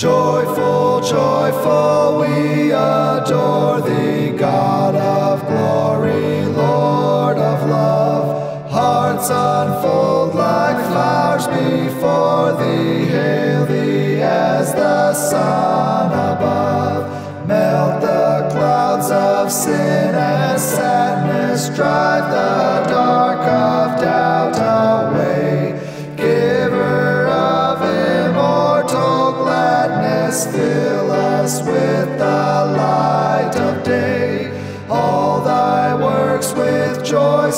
Joyful, joyful, we adore thee, God of glory, Lord of love. Hearts unfold like flowers before thee, hail thee as the sun above. Melt the clouds of sin and sadness, drive the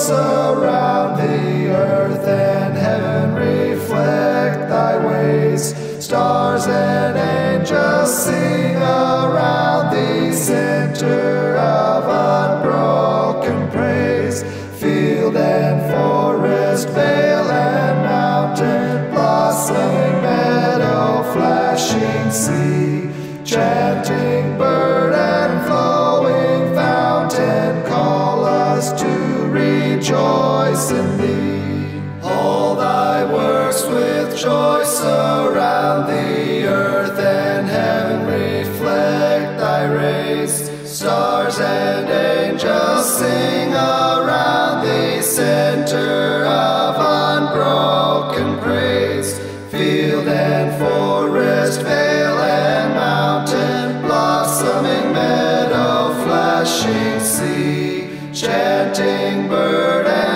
surround the earth and heaven reflect thy ways. Stars and angels sing around the center of unbroken praise. Field and forest, vale and mountain, blossoming meadow, flashing sea, chanting bird Stars and angels sing around the center of unbroken praise. Field and forest, vale and mountain, blossoming meadow, flashing sea, chanting bird and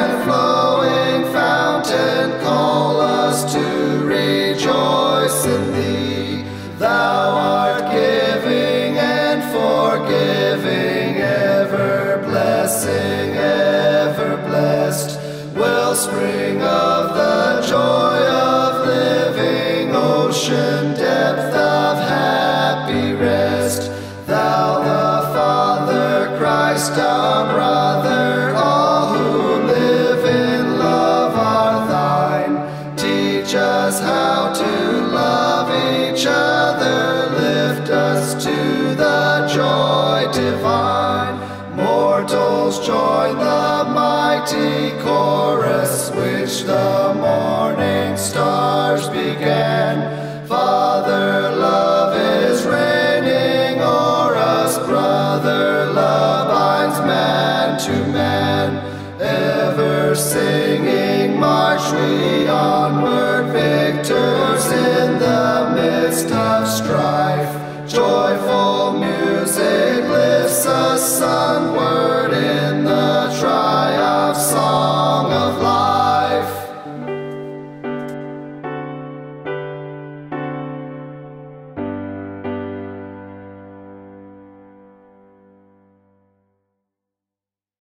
blessed, wellspring of the joy of living, ocean depth of happy rest. Thou the Father, Christ our brother, all who live in love are thine. Teach us how to love each other, lift us to the joy divine. Mortals join the mighty chorus which the morning stars began. Father, love is reigning o'er us, brother, love binds man to man. Ever singing, march we onward.